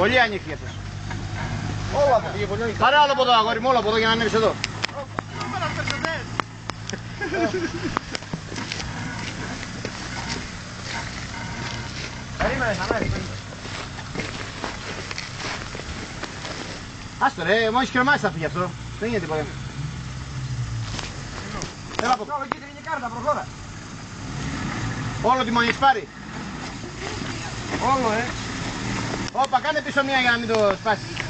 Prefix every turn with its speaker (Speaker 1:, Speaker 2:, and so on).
Speaker 1: Πολύ ανοιχτή αυτός.
Speaker 2: Όλα από πήγε πολύ.
Speaker 1: Πάρε άλλο από εδώ αγόρι μου, όλο από εδώ για να ανέβεις εδώ.
Speaker 2: Περίμενε, θα μέρει.
Speaker 1: Άστο ρε, μόλις χειρομάτισε θα φύγει αυτό. Δεν γίνεται τίποτα. Έλα από εδώ.
Speaker 2: Τώρα εκεί είναι κάρτα, προχώρα.
Speaker 1: Όλο τη μονή πάρει.
Speaker 2: Όλο, ε.
Speaker 1: Όπα, κάνε πίσω μία για να μην το σπάσεις.